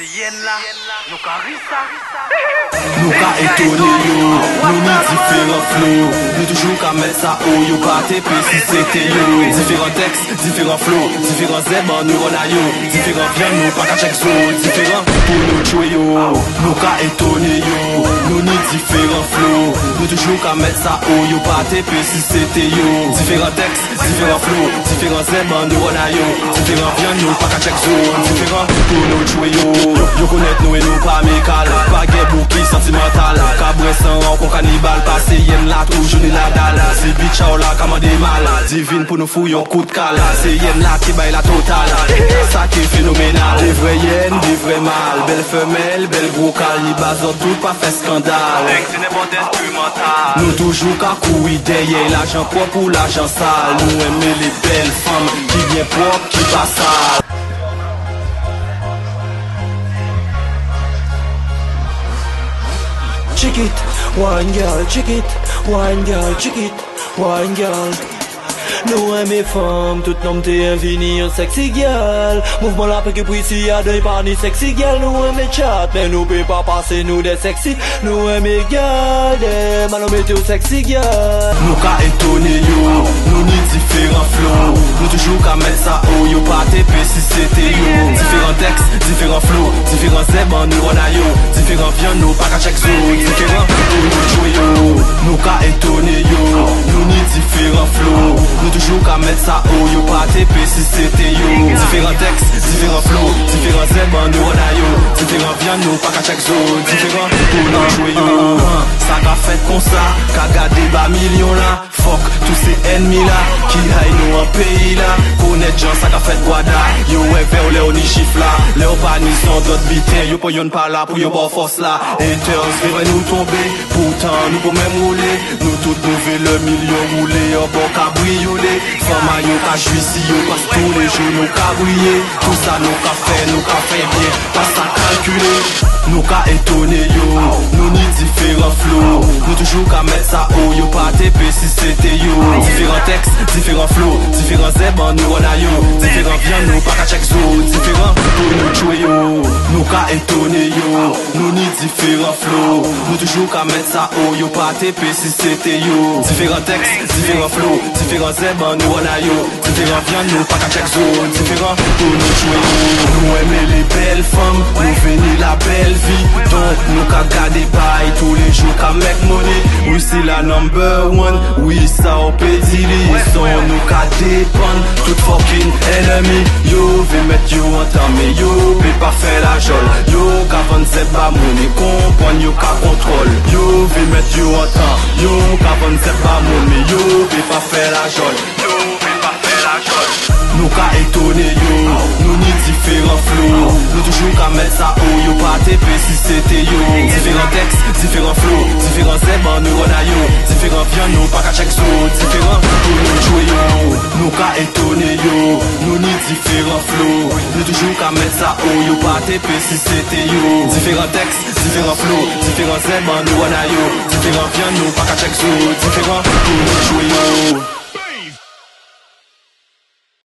se yen la, nou ka risa. Nou ka etone yo, nou nan diferent flow. Nou toujou ka met sa ou, yo ka tepe si se te yo. Diferent tekst, diferent flow, diferent zeb an nou rola yo. Diferent vyen nou pa ka chek zo, diferent pou nou chwe yo. Nou ka etone yo, nou ni diferent flow Nou toujou ka met sa ou yo pa tepe si sete yo. Diferent tekst, diferent flow, diferent zeb an nou rona yo. Diferent vyen nou pa ka chek zo, diferent pou nou chwe yo. Yo konet nou e nou pa mekal Pa gen bouki sentimental. Kabre san an kon kanibal Pase yen la toujou ni la dal Se bitcha ou la mal Divine pou nou fou yon kout kal Se yen la ki bay la total Sa ki fenomenal De vre yen, de vre mal Bel femel, bel brokal Ni bazot tout pa fe skandal Ek se ne bon instrumental Nou toujou ka koui deye L'ajan prop ou l'ajan sal Nou eme le bel fam Ki bien prop, ki pa sal Check it, wine girl, check it, wine girl, check it, wine girl. Nou eme fam, tout nom te infini yon sexy girl. Mouvment la ke pou isi ya pa ni sexy girl Nou eme chat, men nou pe pa pase nou de sexy. Nou eme girl, dem, alo mete ou sexy girl Nou ka etone yo, nou ni diferent flow Nou toujou ka met sa ou yo. Pa tepe si sete yo. Diferent vyan nou pa ka chek zo, diferent pou nou chwe yo. Nou ka etone yo, nou ni diferent flow Nou toujou ka met sa ou yo. Pa tepe si sete yo. Diferent tekst, diferent flow, diferent zeb an nou rona yo. Diferent vyan nou pa ka chek zo, diferent pou nou chwe yo. Sa ka sa, ka gade ba milyon la Fok, tout se enmi la, ki hay nou an peyi sa le ou ni chif la Le ou pa ni son dot biten, yo po yon pa la pou yon bo fos la Haters vire nou tombe, poutan nou pou men moule Nou tout nou ve le milyon roule, yo bo ka briyole Fama yo ka jwi si yo, pas tou le jou nou ka briye Tout sa nou ka fe, nou ka fe bien, pas sa kalkule Nou ka etone yo, flow, diferent zeb an nou rona yo Diferent vyan nou pa ka chek zo, diferent pou nou chwe yo Nou ka etone yo, nou ni diferent flow Nou toujou ka met sa ou yo pa tepe si sete yo Diferent tekst, diferent flow, diferent zeb an nou rona yo Diferent vyan nou pa ka chek zo, diferent pou nou chwe yo Nou eme le bel fam, nou veni la bel vi Donk nou ka gade bay, tou le jou ka mek money. Oui si la number one, sa ou pe dili Son nou ka depan, tout fucking enemy Yo ve met yo an me yo pe pa fe la jol Yo ka van se ba money, kompon yo ka kontrol Yo ve met yo an yo ka van se ba money Yo pe pa fe la jol, yo pe pa fe la jol Nou ka etone yo, nou ni diferent flow Nou toujou ka met sa ou yo pa tepe si sete yo Diferent tekst, diferent flow, diferent zeb an nou rona yo Diferent vyan nou pa ka chek zo, diferent pou nou chwe yo Nou ka etone yo, nou ni diferent flow Nou toujou ka met sa ou yo pa tepe si sete yo. Diferent tekst, diferent flow, diferent zeb an nou rona yo Diferent vyan nou pa ka chek zo, diferent pou nou chwe yo